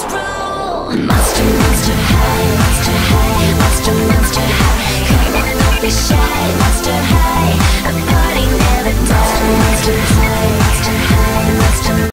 Monster, monster high, monster high, monster, monster high Come on, don't be shy,